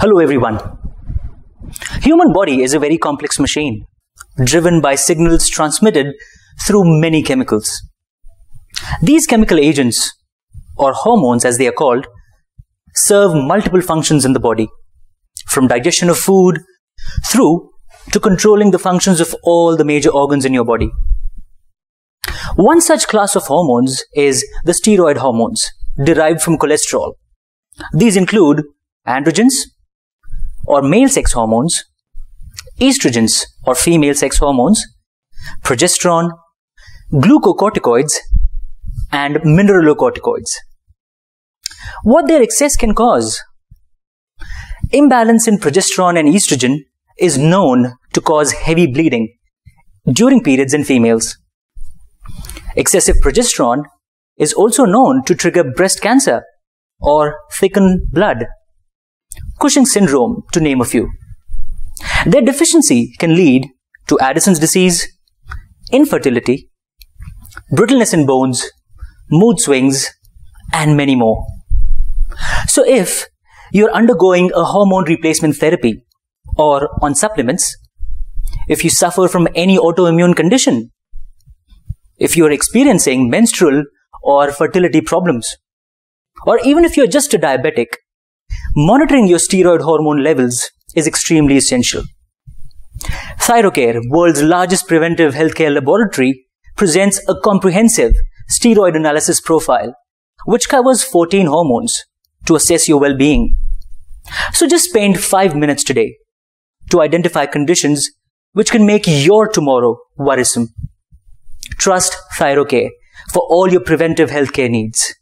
Hello everyone. Human body is a very complex machine, driven by signals transmitted through many chemicals. These chemical agents, or hormones as they are called, serve multiple functions in the body, from digestion of food through to controlling the functions of all the major organs in your body. One such class of hormones is the steroid hormones, derived from cholesterol. These include androgens, or male sex hormones, estrogens, or female sex hormones, progesterone, glucocorticoids, and mineralocorticoids. What their excess can cause? Imbalance in progesterone and estrogen is known to cause heavy bleeding during periods in females. Excessive progesterone is also known to trigger breast cancer or thicken blood. Cushing syndrome, to name a few. Their deficiency can lead to Addison's disease, infertility, brittleness in bones, mood swings, and many more. So if you're undergoing a hormone replacement therapy or on supplements, if you suffer from any autoimmune condition, if you're experiencing menstrual or fertility problems, or even if you're just a diabetic, monitoring your steroid hormone levels is extremely essential. Thyrocare, world's largest preventive healthcare laboratory, presents a comprehensive steroid analysis profile, which covers 14 hormones to assess your well-being. So just spend five minutes today to identify conditions which can make your tomorrow worrisome. Trust Thyrocare for all your preventive healthcare needs.